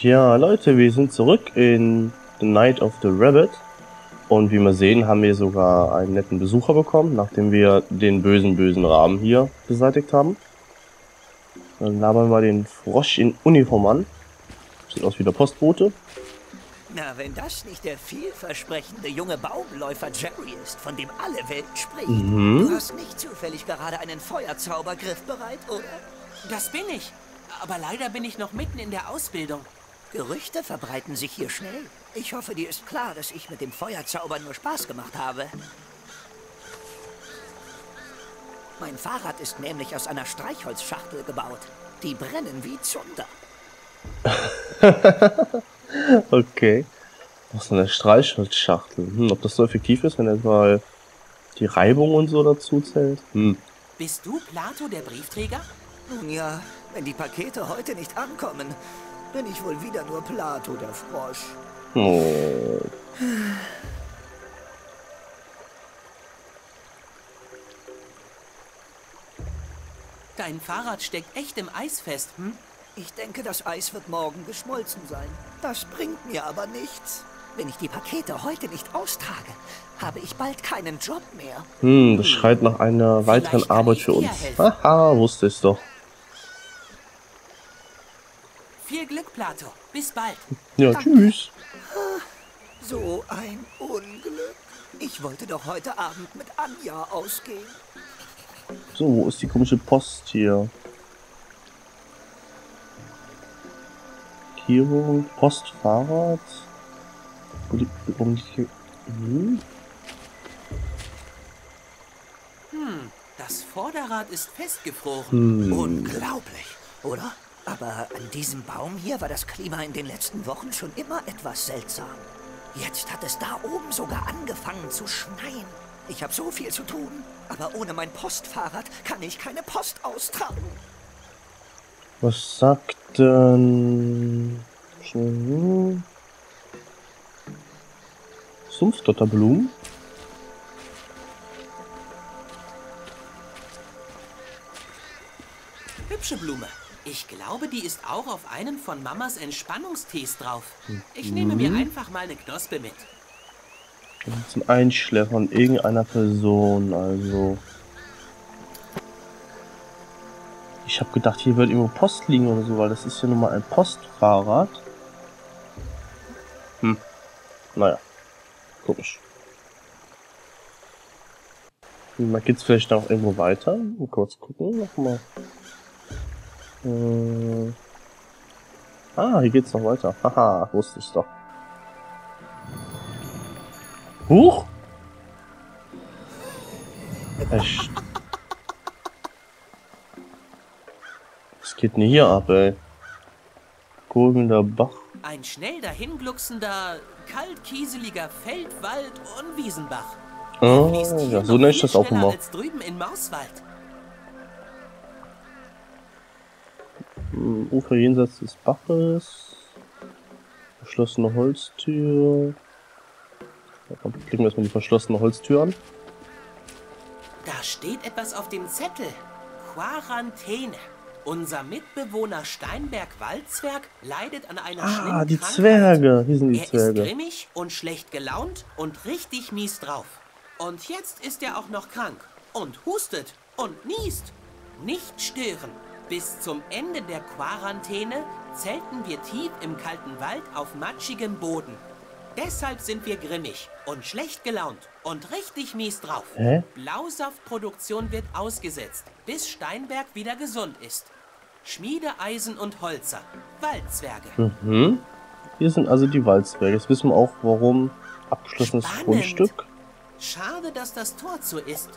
Ja, Leute, wir sind zurück in The Night of the Rabbit. Und wie wir sehen, haben wir sogar einen netten Besucher bekommen, nachdem wir den bösen, bösen Raben hier beseitigt haben. Dann labern wir den Frosch in Uniform an. Sieht aus wie der Postbote. Na, wenn das nicht der vielversprechende junge Baumläufer Jerry ist, von dem alle Welt spricht. Mhm. Du hast nicht zufällig gerade einen Feuerzauber griffbereit, oder? Das bin ich. Aber leider bin ich noch mitten in der Ausbildung. Gerüchte verbreiten sich hier schnell. Ich hoffe, dir ist klar, dass ich mit dem Feuerzauber nur Spaß gemacht habe. Mein Fahrrad ist nämlich aus einer Streichholzschachtel gebaut. Die brennen wie Zunder. Okay. Aus einer Streichholzschachtel. Hm, ob das so effektiv ist, wenn etwa die Reibung und so dazu zählt? Hm. Bist du Plato, der Briefträger? Nun ja, wenn die Pakete heute nicht ankommen, bin ich wohl wieder nur Plato, der Frosch. Oh. Dein Fahrrad steckt echt im Eis fest, hm? Ich denke, das Eis wird morgen geschmolzen sein. Das bringt mir aber nichts. Wenn ich die Pakete heute nicht austrage, habe ich bald keinen Job mehr. Hm, das schreit nach einer weiteren Arbeit ich für uns. helfen. Haha, wusste ich's doch. Viel Glück, Plato. Bis bald. Ja, tschüss. So ein Unglück. Ich wollte doch heute Abend mit Anja ausgehen. So, wo ist die komische Post hier? Markierung, Postfahrrad. Wo liegt, warum liegt hier? Hm? Hm, das Vorderrad ist festgefroren. Hm. Unglaublich, oder? Aber an diesem Baum hier war das Klima in den letzten Wochen schon immer etwas seltsam. Jetzt hat es da oben sogar angefangen zu schneien. Ich habe so viel zu tun, aber ohne mein Postfahrrad kann ich keine Post austragen. Was sagt denn... Sumpfdotterblumen? Hübsche Blume. Ich glaube, die ist auch auf einem von Mamas Entspannungstees drauf. Ich nehme mir einfach mal eine Knospe mit. Zum Einschläfern irgendeiner Person, also... Ich habe gedacht, hier wird irgendwo Post liegen oder so, weil das ist ja nun mal ein Postfahrrad. Hm. Naja. Komisch. Mal geht's vielleicht noch irgendwo weiter? Kurz gucken, nochmal. Äh. Ah, hier geht's noch weiter. Haha, wusste ich doch. Huch! Ich Was geht denn hier ab, ey? Gurgelnder Bach. Ein schnell dahinglucksender, kaltkieseliger Feld-, Wald- und Wiesenbach. Ah, ja, so nenne ich das auch immer. als drüben in Mauswald. Ufer jenseits des Baches. Verschlossene Holztür. Ja, komm, klicken wir erstmal die verschlossene Holztür an. Da steht etwas auf dem Zettel. Quarantäne. Unser Mitbewohner Steinberg Waldzwerg leidet an einer Ah, die Krankheit. Zwerge. Hier sind die Er ist Zwerge. grimmig und schlecht gelaunt und richtig mies drauf. Und jetzt ist er auch noch krank und hustet und niest. Nicht stören. Bis zum Ende der Quarantäne zelten wir tief im kalten Wald auf matschigem Boden. Deshalb sind wir grimmig und schlecht gelaunt und richtig mies drauf. Hä? Blausaftproduktion wird ausgesetzt, bis Steinberg wieder gesund ist. Schmiedeeisen und Holzer. Waldzwerge. Mhm. Hier sind also die Waldzwerge. Jetzt wissen wir auch, warum abgeschlossenes Spannend. Grundstück. Schade, dass das Tor zu ist.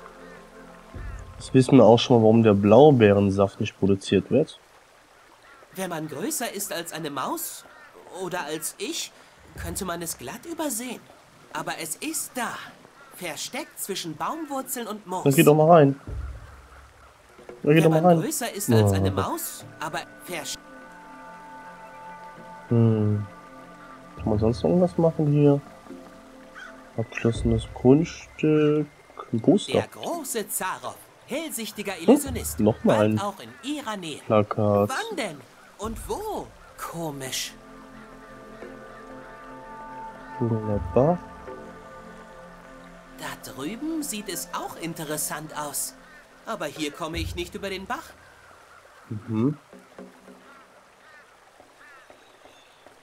Jetzt wissen wir auch schon mal, warum der Blaubeerensaft nicht produziert wird. Wenn man größer ist als eine Maus oder als ich, könnte man es glatt übersehen. Aber es ist da, versteckt zwischen Baumwurzeln und Moos. Dann geh doch mal rein. Dann geh doch Wenn mal man rein. größer ist als eine. Maus, aber versteckt. Hm. Kann man sonst noch irgendwas machen hier? Abgeschlossenes Grundstück. Ein Booster. Der große Zarow, hellsichtiger Illusionist. noch mal bald ein. auch in ihrer Nähe. Plakat. Wann denn? Und wo? Komisch. Wunderbar. Da drüben sieht es auch interessant aus. Aber hier komme ich nicht über den Bach. Mhm.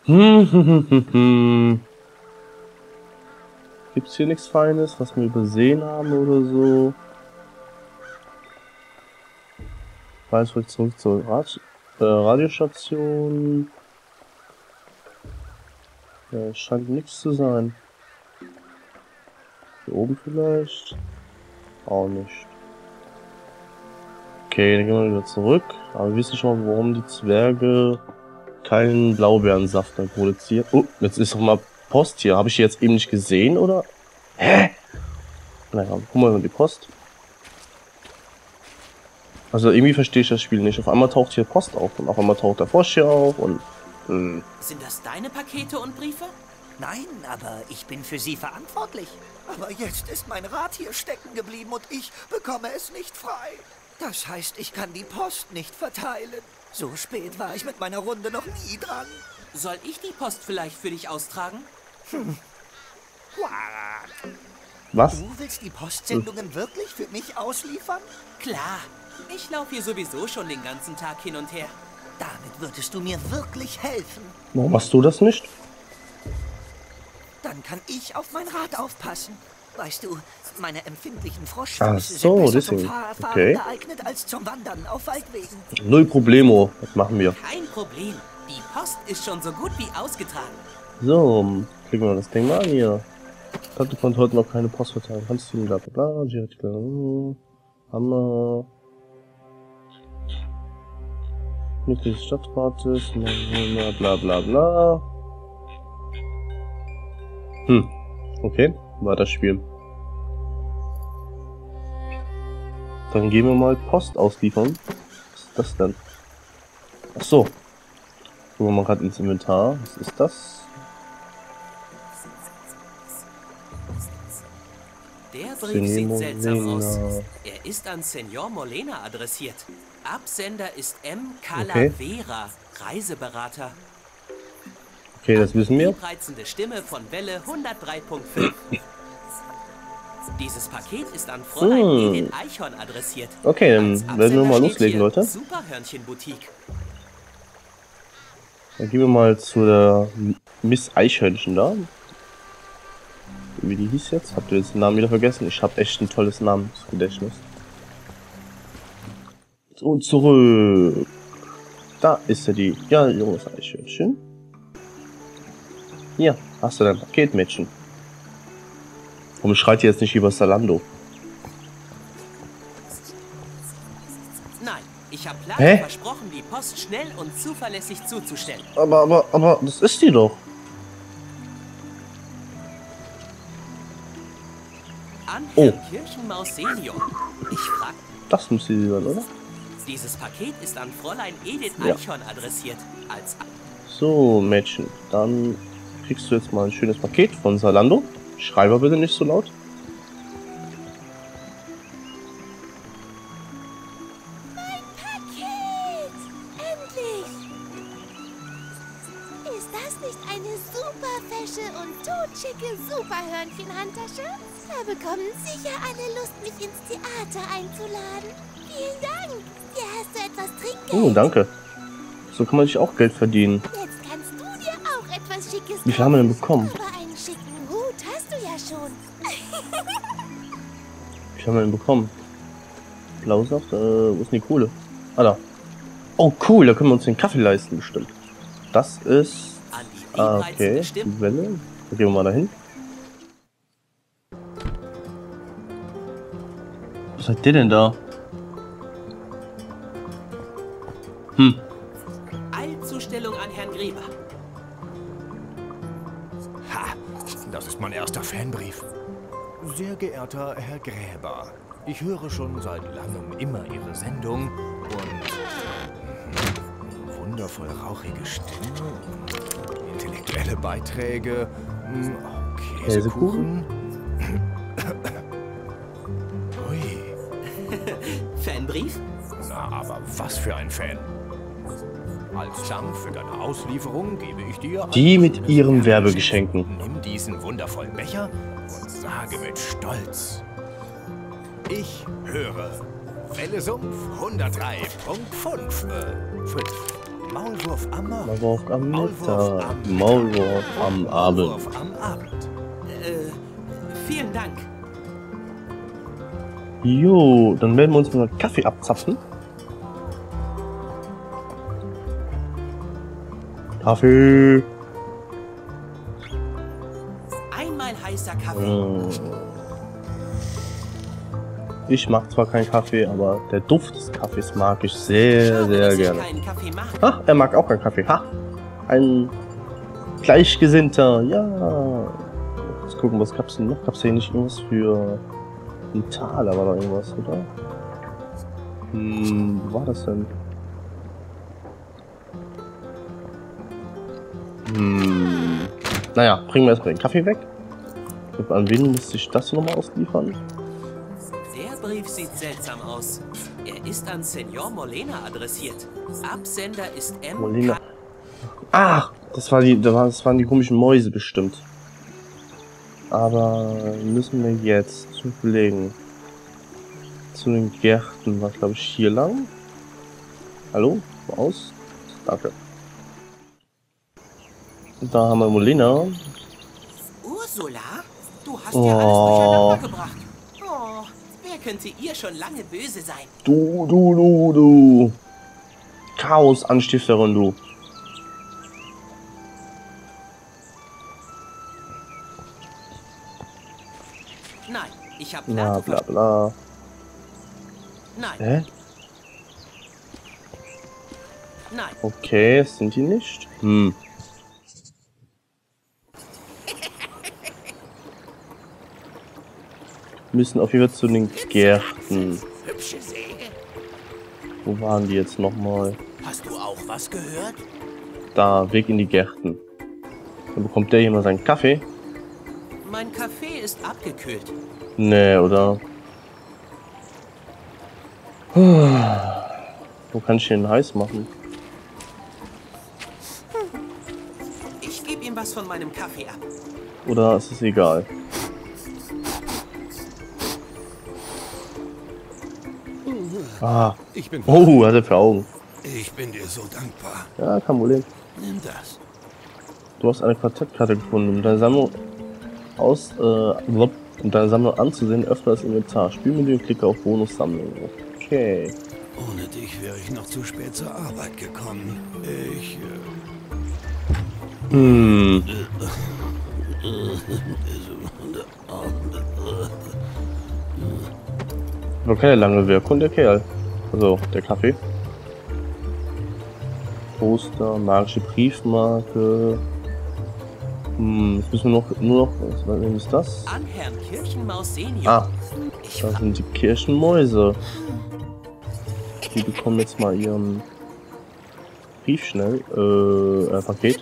Hm, hm, hm, hm, hm. Gibt's hier nichts Feines, was wir übersehen haben oder so? Weiß ruhig zurück zur Rad äh, Radiostation. Ja, scheint nichts zu sein. Hier oben vielleicht? Auch nicht. Okay, dann gehen wir wieder zurück. Aber wir wissen schon, warum die Zwerge keinen Blaubeerensaft mehr produzieren. Oh, jetzt ist doch mal Post hier. Habe ich die jetzt eben nicht gesehen, oder? Hä? Naja, guck mal die Post. Also irgendwie verstehe ich das Spiel nicht. Auf einmal taucht hier Post auf und auf einmal taucht der Frosch hier auf und... Hm. Sind das deine Pakete und Briefe? Nein, aber ich bin für sie verantwortlich. Aber jetzt ist mein Rad hier stecken geblieben und ich bekomme es nicht frei. Das heißt, ich kann die Post nicht verteilen. So spät war ich mit meiner Runde noch nie dran. Soll ich die Post vielleicht für dich austragen? Hm. Was? Du willst die Postsendungen wirklich für mich ausliefern? Klar. Ich laufe hier sowieso schon den ganzen Tag hin und her. Damit würdest du mir wirklich helfen. Warum machst du das nicht? Dann kann ich auf mein Rad aufpassen. Weißt du, meine empfindlichen Froschfüße so, sind besser deswegen. zum Fahrradfahren Okay. geeignet als zum Wandern auf Waldwegen. Null Problemo. Das machen wir. Kein Problem. Die Post ist schon so gut wie ausgetragen. So, klicken wir das Ding mal an hier. Tante konnte heute noch keine Post verteilen. Kannst du bla bla bla. Hm, Hammer. Mitglied des Stadtrates. Bla bla bla. Hm. Okay, weiterspielen. Dann gehen wir mal Post ausliefern. Was ist das denn? Ach so. Gucken wir mal gerade ins Inventar. Was ist das? Der Brief sieht seltsam aus. Er ist an Senor Molena adressiert. Absender ist M. Okay. Calavera, Reiseberater. Okay, das wissen wir. Liebreizende Stimme von Welle 103.5. Dieses Paket ist an Fräulein Hm. Edith Eichhorn adressiert. Okay, dann werden wir mal loslegen, Leute. Superhörnchenboutique. Dann gehen wir mal zu der Miss Eichhörnchen da. Wie die hieß jetzt? Habt ihr jetzt den Namen wieder vergessen? Ich habe echt ein tolles Namensgedächtnis. Und zurück. Da ist ja die. Ja, junges Eichhörnchen. Hier, hast du dein Paket, Mädchen. Warum schreit ihr jetzt nicht über Salando? Nein, ich habe Hä? Lara versprochen, die Post schnell und zuverlässig zuzustellen. Aber, aber, aber, das ist die doch. An Oh. Kirchenmaus Senior. Ich frag, Das müsste sie sein, oder? Dieses Paket ist an Fräulein Edith Ja. Eichhorn adressiert. Als So, Mädchen, dann kriegst du jetzt mal ein schönes Paket von Salando. Schreiber bitte nicht so laut. Danke. So kann man sich auch Geld verdienen. Jetzt kannst du dir auch etwas Schickes Wie viel haben wir denn bekommen? Aber einen schicken Hut hast du ja schon. Wie viel haben wir denn bekommen? Blausaft? Äh, wo ist denn die Kohle? Ah, da. Oh, cool, da können wir uns den Kaffee leisten, bestimmt. Das ist... Ah, okay. Die Welle. Dann gehen wir mal dahin. Was hat der denn da? Hm. Eilzustellung an Herrn Gräber. Ha, das ist mein erster Fanbrief. Sehr geehrter Herr Gräber, ich höre schon seit langem immer Ihre Sendung und mhm, wundervoll rauchige Stimme, intellektuelle Beiträge, mm, oh, Käsekuchen. Ui, Fanbrief? Aber was für ein Fan. Als Dank für deine Auslieferung gebe ich dir... Die mit ihren Werbegeschenken. Nimm diesen wundervollen Becher und sage mit Stolz. Ich höre Welle-Sumpf 103.5. Äh, 5. Maulwurf am Morgen. Maulwurf am Mittag. Maulwurf am Abend. Maulwurf am Abend. Äh, vielen Dank. Jo, dann werden wir uns mal Kaffee abzapfen. Kaffee. Einmal heißer Kaffee. Mm. Ich mag zwar keinen Kaffee, aber der Duft des Kaffees mag ich sehr, sehr gerne. Ha, er mag auch keinen Kaffee. Ha, ein Gleichgesinnter. Ja. Jetzt gucken, was gab's denn noch? Gab's hier nicht irgendwas für ein Taler? War da irgendwas, oder? Hm, wo war das denn? Hm. Naja, bringen wir erstmal den Kaffee weg. Und An wen müsste ich das nochmal ausliefern? Der Brief sieht seltsam aus. Er ist an Senor Molina adressiert. Absender ist M. Molina. Ach, das, war die, das waren die komischen Mäuse bestimmt. Aber müssen wir jetzt zulegen. Zu den Gärten war, glaube ich, hier lang. Hallo? Aus? Danke. Da haben wir Molina. Ursula? Du hast Oh. ja alles durcheinander gebracht. Oh, wer könnte ihr schon lange böse sein? Du, du, du, du. Chaos-Anstifterin, du. Nein, ich habe Bla, bla, bla. Nein, Hä? nein. Okay, es sind die nicht. Hm. Müssen auf jeden Fall zu den Gärten. Wo waren die jetzt nochmal? Hast du auch was gehört? Da, Weg in die Gärten. Dann bekommt der hier mal seinen Kaffee. Mein Kaffee ist abgekühlt. Nee, oder? Wo kann ich den heiß machen? Ich gebe ihm was von meinem Kaffee ab. Oder ist es egal? Ah. Ich bin, Oh, hat er für Augen. ich bin dir so dankbar. Ja, kein Problem. Nimm das. Du hast eine Quartettkarte gefunden. Um deine Sammlung aus, äh, um deine Sammlung anzusehen, öffne das Inventar. Spielmenü und klicke auf Bonussammlung. Okay. Ohne dich wäre ich noch zu spät zur Arbeit gekommen. Ich. Äh, Hm. War keine lange Wirkung, der Kerl. Also, der Kaffee. Poster, magische Briefmarke. Hm, jetzt müssen wir noch, nur noch, was ist das? An Herrn Kirchenmaus Senior. Ah, da sind die Kirchenmäuse. Die bekommen jetzt mal ihren Brief schnell, äh, ein Paket.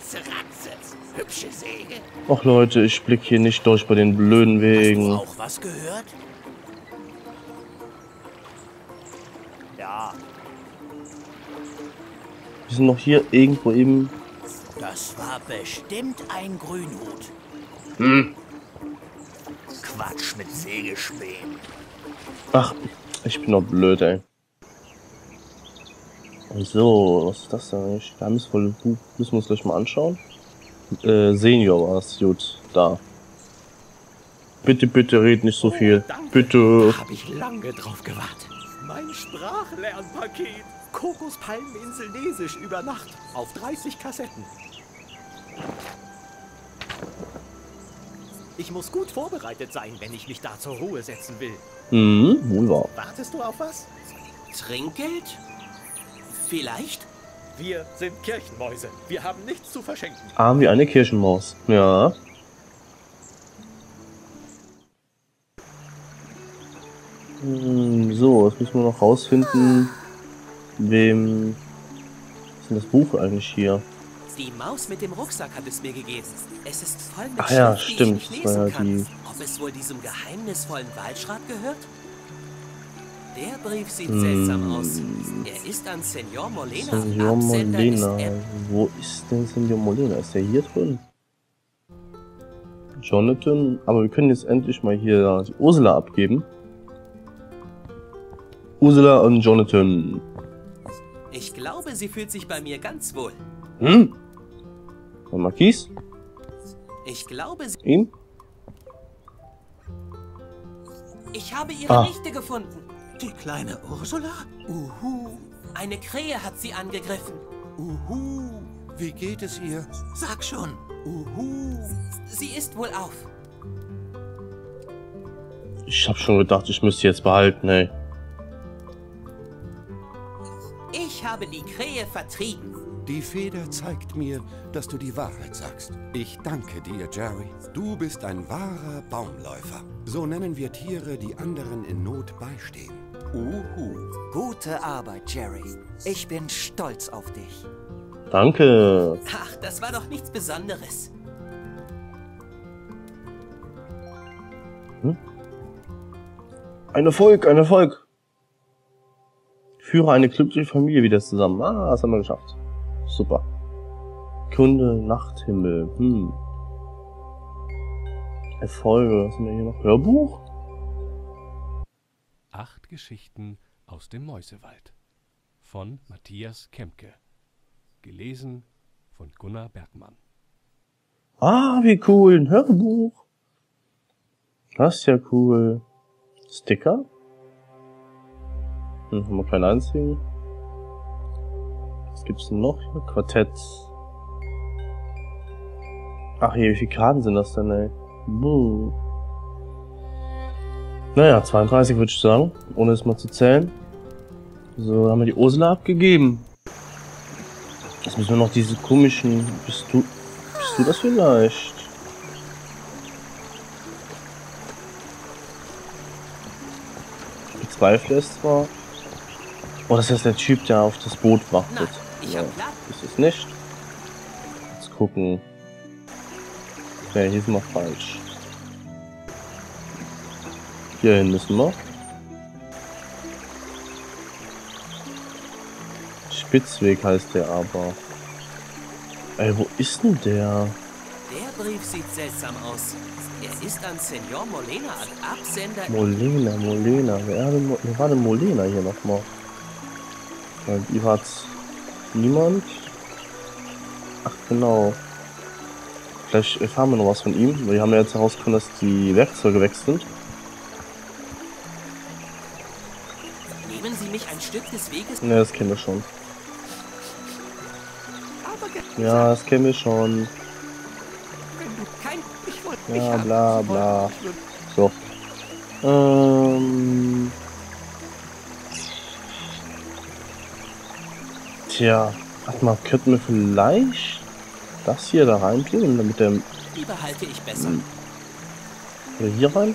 Ach Leute, ich blick hier nicht durch bei den blöden Hast du Wegen. auch was gehört? Wir sind noch hier irgendwo eben. das war bestimmt ein Grünhut. Hm. Quatsch mit Sägespänen. Ach, ich bin doch blöd, ey. So, was ist das denn eigentlich? Geheimnisvolle Buch. Müssen wir uns gleich mal anschauen. Äh, Senior war es. Gut, da. Bitte, bitte, red nicht so viel. Bitte. Hab ich lange drauf gewartet. Mein Sprachlernpaket. Kokospalmeninsel Lesisch über Nacht auf 30 Kassetten. Ich muss gut vorbereitet sein, wenn ich mich da zur Ruhe setzen will. Mhm, wohl wahr. Wartest du auf was? Trinkgeld? Vielleicht? Wir sind Kirchenmäuse. Wir haben nichts zu verschenken. Arm wie eine Kirchenmaus. Ja. Hm, So, jetzt müssen wir noch rausfinden, wem ist denn das Buch eigentlich hier? Die Maus mit dem Rucksack hat es mir gegeben. Es ist voll mit Ach ja, Schrift, die stimmt, ich nicht lesen kann. die- Ob es wohl diesem geheimnisvollen Waldschrat gehört? Der Brief sieht Hm. seltsam aus. Er ist an Senor Molena. Senor Molina. Ist er. Wo ist denn Senor Molina? Ist der hier drin? Jonathan, aber wir können jetzt endlich mal hier die Ursula abgeben. Ursula und Jonathan. Glaube, sie fühlt sich bei mir ganz wohl. Hm? Und Marquis? Ich glaube, sie Ihn? ich habe ihre Ah. Nichte gefunden. Die kleine Ursula? Uhu, Eine Krähe hat sie angegriffen. uhu. Wie geht es ihr? Sag schon. Uhu. Sie ist wohl auf. Ich hab schon gedacht, ich müsste jetzt behalten, ey. Ich habe die Krähe vertrieben. Die Feder zeigt mir, dass du die Wahrheit sagst. Ich danke dir, Jerry. Du bist ein wahrer Baumläufer. So nennen wir Tiere, die anderen in Not beistehen. Uhu. Gute Arbeit, Jerry. Ich bin stolz auf dich. Danke. Ach, das war doch nichts Besonderes. Ein Erfolg, ein Erfolg. Führe eine glückliche Familie wieder zusammen. Ah, das haben wir geschafft. Super. Kunde, Nachthimmel. Hm. Erfolge. Was haben wir hier noch? Hörbuch? Acht Geschichten aus dem Mäusewald von Matthias Kemke. Gelesen von Gunnar Bergmann. Ah, wie cool. Ein Hörbuch. Das ist ja cool. Sticker? Hm, haben wir keinen einzigen. Was gibt's denn noch hier? Quartett. Ach je, wie viele Karten sind das denn, ey? Buh. Naja, 32 würde ich sagen, ohne es mal zu zählen. So, haben wir die Ursula abgegeben. Jetzt müssen wir noch diese komischen... Bist du... Bist du das vielleicht? Ich bezweifle es zwar. Oh, das ist der Typ, der auf das Boot wartet. Nein, ich hab Plan. Ist es nicht? Jetzt gucken. Ja, hier sind wir falsch. Hier hin müssen wir. Spitzweg heißt der aber. Ey, wo ist denn der? Der Brief sieht seltsam aus. Er ist an Senor Molena, an Absender. Molena, Molena. Wer war denn Molena hier nochmal? Weil die hat's niemand. Ach genau. Vielleicht erfahren wir noch was von ihm. Wir haben ja jetzt herausgefunden, dass die Werkzeuge weg sind. Nehmen Sie mich ein Stück des Weges. Ne, das kennen wir schon. Ja, das kennen wir schon. Ja, bla, bla. So. Ähm. Tja, warte mal, könnten wir vielleicht das hier da rein tun, damit der Die behalte ich besser. Hm. oder hier rein?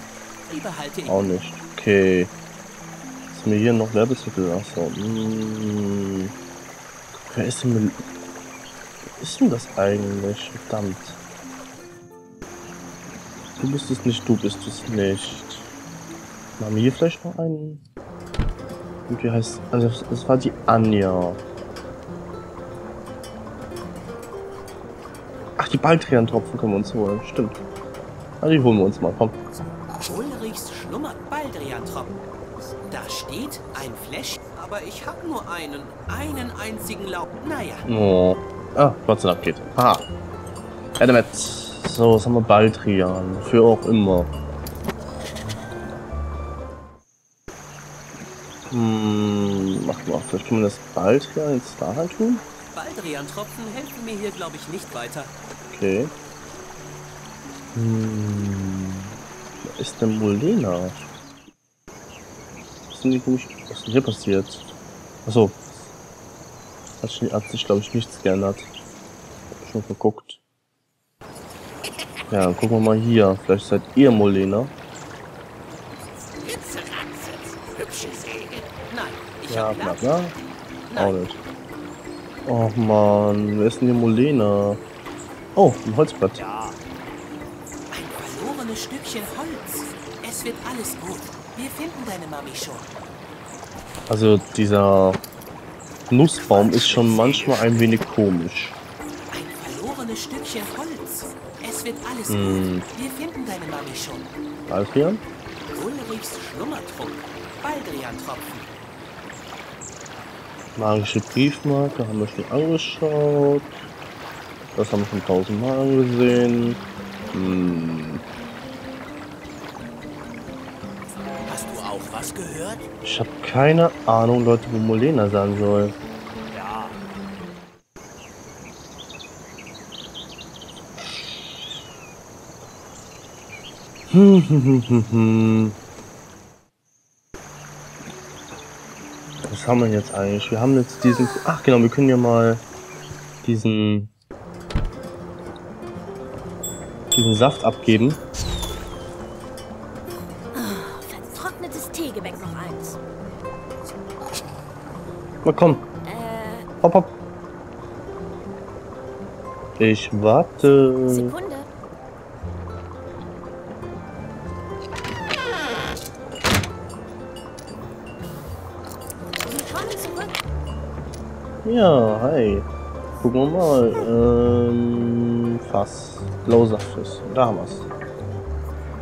Die behalte ich. Auch nicht. Okay. Ist mir hier noch Werbetitel? Achso. Hm. Wer ist denn mit... Wer ist denn das eigentlich? Verdammt. Du bist es nicht, du bist es nicht. Haben wir hier vielleicht noch einen? Und wie heißt... Also, das war die Anja. Ach, die Baldrian-Tropfen können wir uns holen. Stimmt. Ah, die holen wir uns mal. Komm. Ulrichs schlummert Baldrian-Tropfen. Da steht ein Fläschchen, aber ich habe nur einen. Einen einzigen Laub. Naja, Oh. Ah, Gott sei Dank geht. Haha. Edemet. So, was haben wir Baldrian? Für auch immer. Hm, mach mal. Vielleicht können wir das Baldrian jetzt da rein tun? Baldrian-Tropfen helfen mir hier, glaube ich, nicht weiter. Okay. Hm. Wer ist denn Molena? Was ist denn, was ist denn hier passiert? Achso. Hat sich, hat sich glaube ich, nichts geändert. Hab schon geguckt. Ja, dann gucken wir mal hier. Vielleicht seid ihr Molena. Ja, bla bla. Auch nicht. Oh man, wer ist denn hier Molena? Oh, ein Holzblatt. Ja, Ein verlorenes Stückchen Holz. Es wird alles gut. Wir finden deine Mami schon. Also dieser Nussbaum ist schon manchmal ein wenig komisch. Ein verlorenes Stückchen Holz. Es wird alles Hm. gut. Wir finden deine Mami schon. Altrian? Ulrichs Schlummertrunk. Baldrian-Tropfen. Magische Briefmarke haben wir schon angeschaut. Das haben wir schon tausendmal angesehen. Hm. Hast du auch was gehört? Ich habe keine Ahnung, Leute, wo Molena sein soll. Ja. Was haben wir jetzt eigentlich? Wir haben jetzt diesen... Ach genau, wir können ja mal diesen... diesen Saft abgeben. Vertrocknetes Teegebäck noch eins. Na komm, Äh, hopp, hopp. Ich warte. Sekunde. Ja, hi. Gucken wir mal. Ähm, Fass. Blausaftfest. Da haben wir's.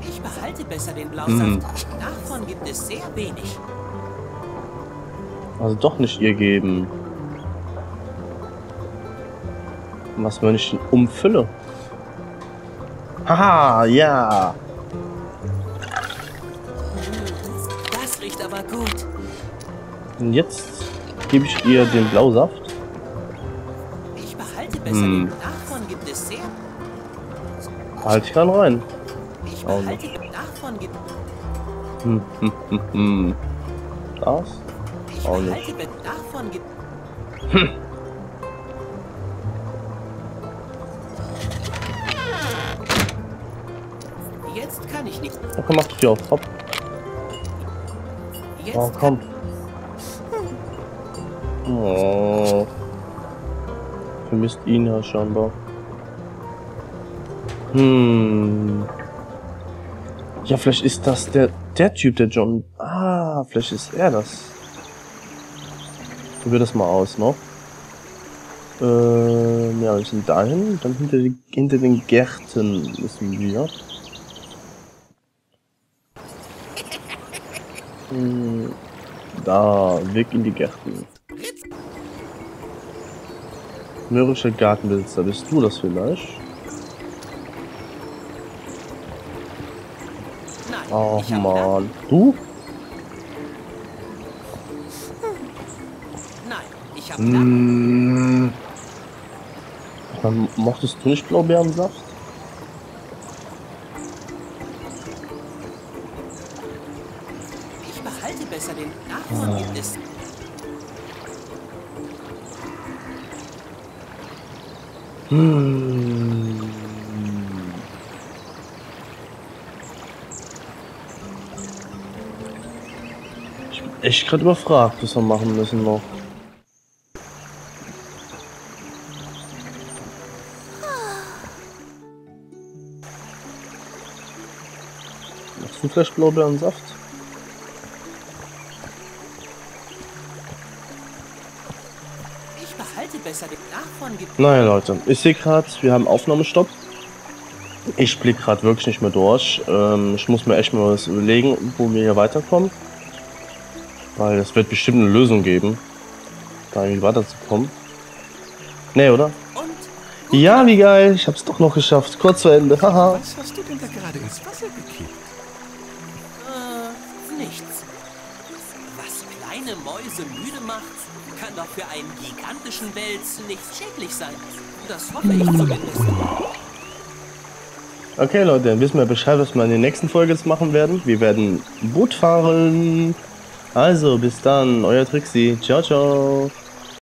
Ich behalte besser den Blausaft. Mhm. Davon gibt es sehr wenig. Also doch nicht ihr geben. Was, wenn ich ihn umfülle? Haha, ja. Das riecht aber gut. Und jetzt gebe ich ihr den Blausaft. Ich behalte besser Hm. den. Es sehr. Halt ich dann rein. Ich behalte davon Hm, hm, hm, hm. Das? ich Auch nicht. davon gibt Jetzt kann ich nicht. Komm, mach die Tür auf. Hopp. Jetzt Oh, komm. Oh. Vermisst ihn ja scheinbar. Hm. Ja, vielleicht ist das der, der Typ, der John. Ah, vielleicht ist er das. Probier das mal aus, noch. Ähm, ja, wir sind dahin. Dann hinter, die, hinter den Gärten müssen wir. Hm, da, Weg in die Gärten. Mürrischer Gartenbesitzer, bist du das vielleicht? Oh hab man. Du? Nein, ich habe Hm. Dann mochtest du nicht Blaubeerensaft? Ich behalte besser den. Davon gibt es. Hm. Echt gerade überfragt, was wir machen müssen noch. Machst du vielleicht Blaubeerensaft? Ich behalte besser den. Davon Naja, Leute, ich sehe gerade, wir haben Aufnahmestopp. Ich blick gerade wirklich nicht mehr durch. Ähm, ich muss mir echt mal was überlegen, wo wir hier weiterkommen. Weil es wird bestimmt eine Lösung geben, da irgendwie weiterzukommen. Nee, oder? Und Ja, wie geil, ich hab's doch noch geschafft. Kurz zu Ende, haha. Was hast du denn da gerade ins Wasser gekippt? Äh, nichts. Was kleine Mäuse müde macht, kann doch für einen gigantischen Wels nicht schädlich sein. Das hoffe ich zumindest. Okay, Leute, dann wissen wir Bescheid, was wir in der nächsten Folge jetzt machen werden. Wir werden Boot fahren. Also, bis dann, euer Trixie. Ciao, ciao.